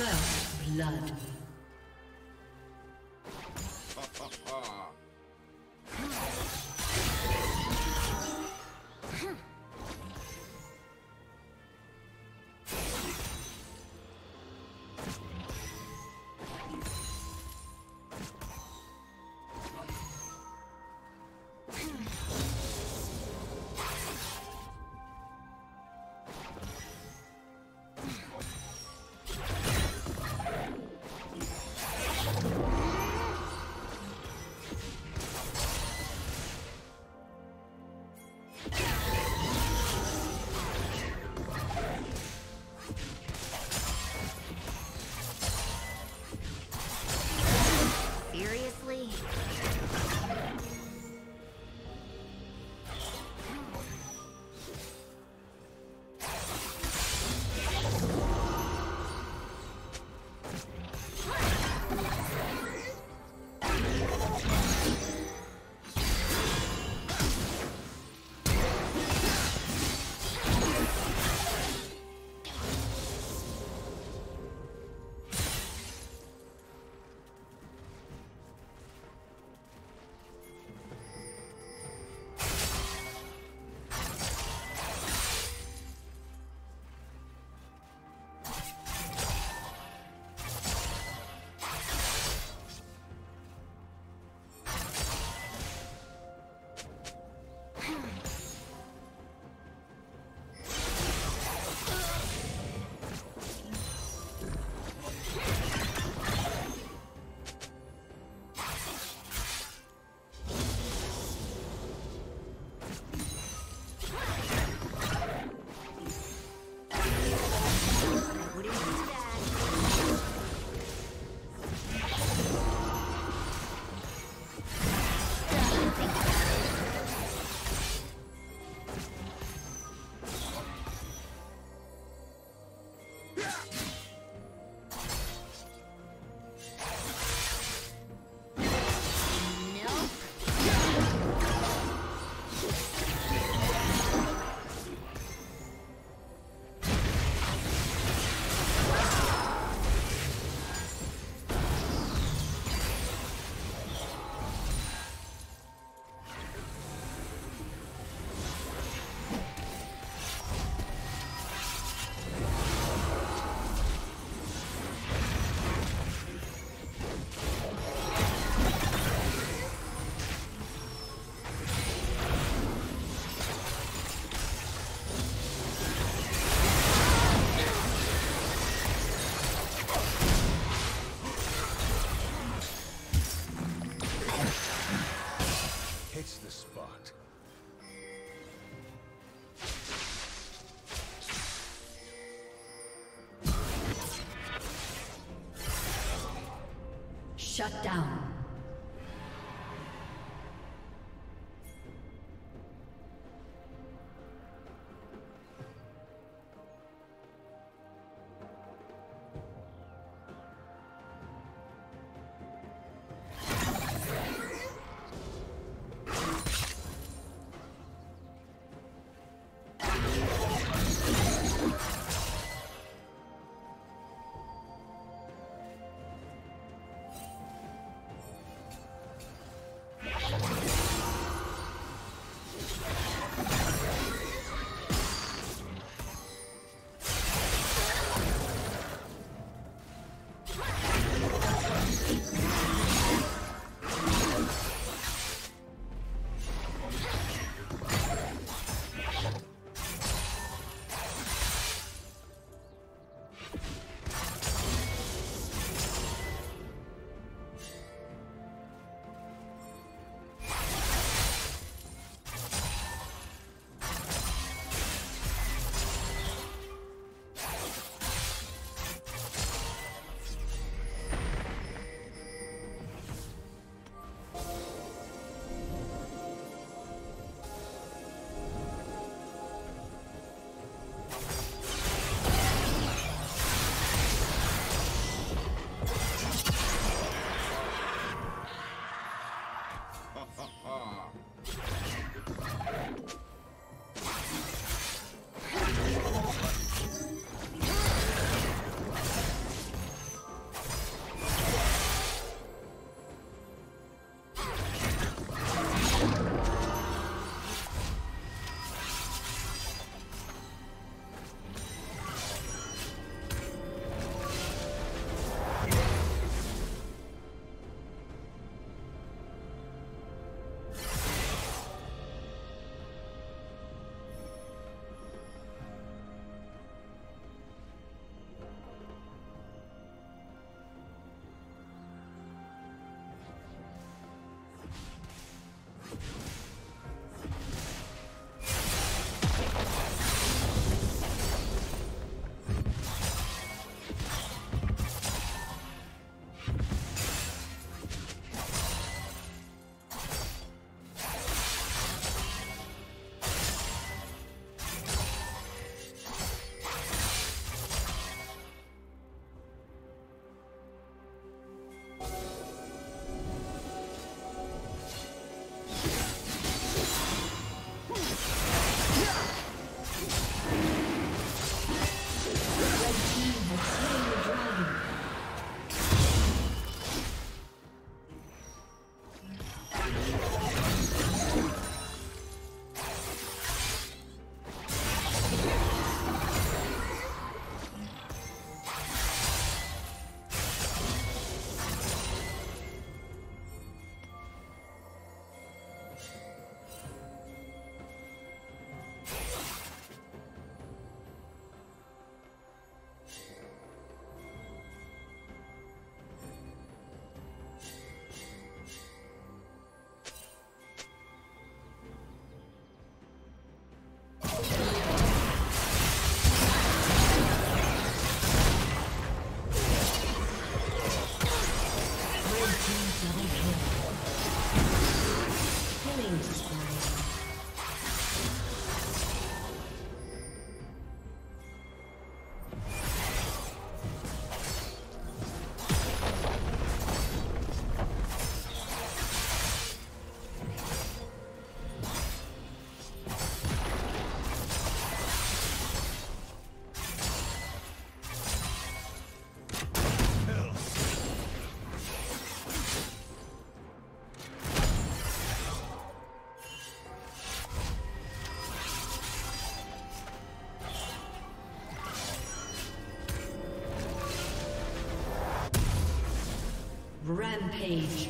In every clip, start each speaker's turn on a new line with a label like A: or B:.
A: First blood. Shut down.
B: Rampage.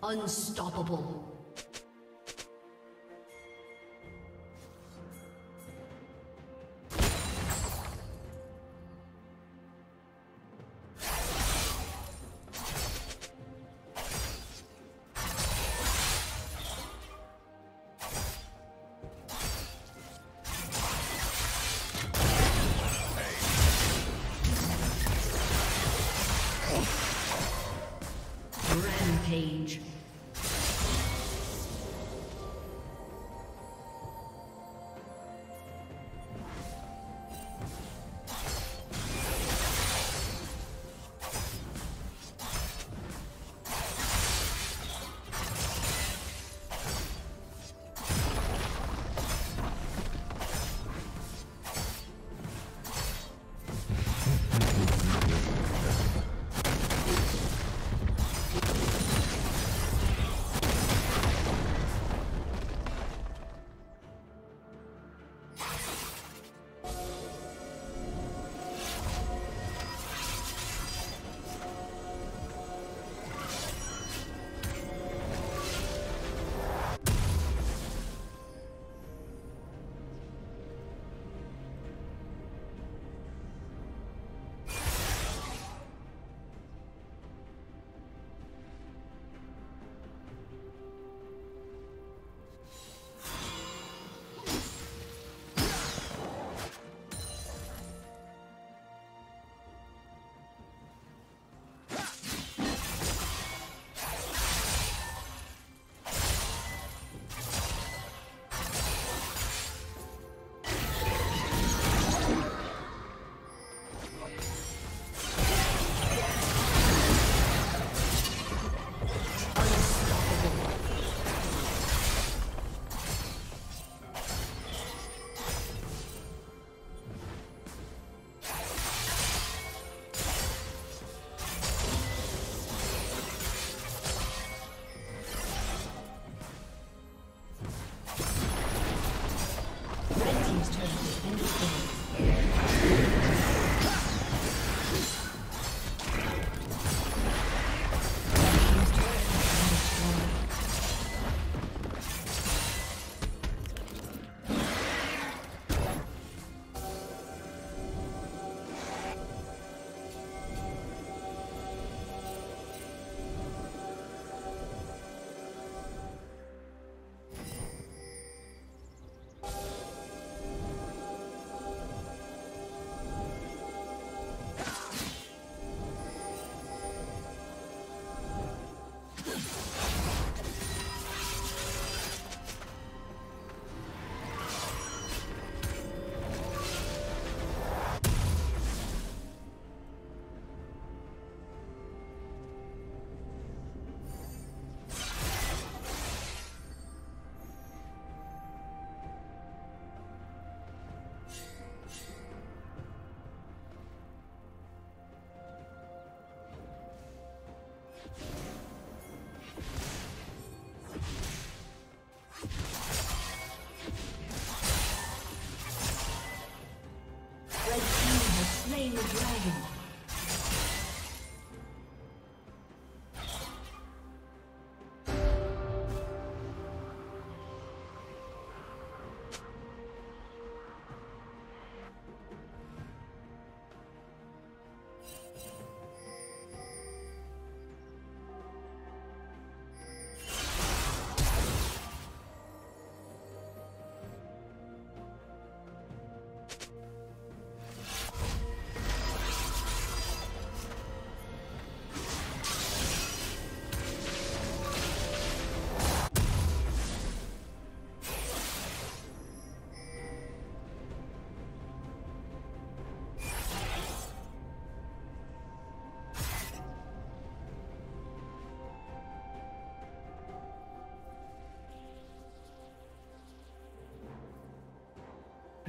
B: Unstoppable. Slain the dragon.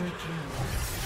B: Quadra kill.